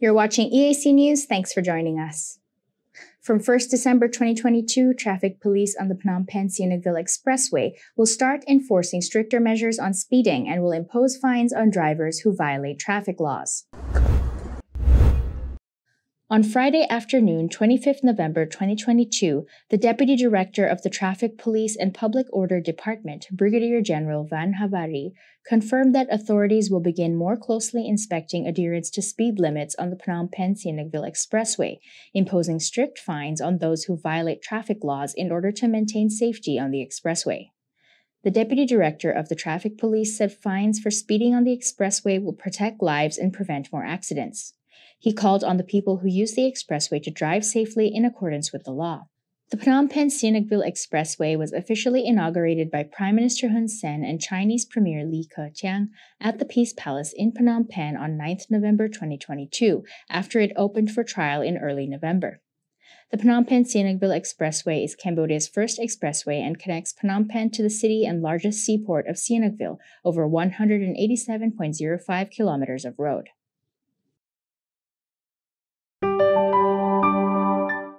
You're watching EAC News. Thanks for joining us. From 1st December 2022, traffic police on the Phnom Penh Sihanoukville Expressway will start enforcing stricter measures on speeding and will impose fines on drivers who violate traffic laws. On Friday afternoon, 25th November 2022, the Deputy Director of the Traffic Police and Public Order Department, Brigadier General Van Havari, confirmed that authorities will begin more closely inspecting adherence to speed limits on the Phnom Penh Sihanoukville Expressway, imposing strict fines on those who violate traffic laws in order to maintain safety on the expressway. The Deputy Director of the Traffic Police said fines for speeding on the expressway will protect lives and prevent more accidents. He called on the people who use the expressway to drive safely in accordance with the law. The Phnom Penh Sihanoukville Expressway was officially inaugurated by Prime Minister Hun Sen and Chinese Premier Li Keqiang at the Peace Palace in Phnom Penh on 9th November 2022, after it opened for trial in early November. The Phnom Penh Sihanoukville Expressway is Cambodia's first expressway and connects Phnom Penh to the city and largest seaport of Sihanoukville over 187.05 kilometers of road.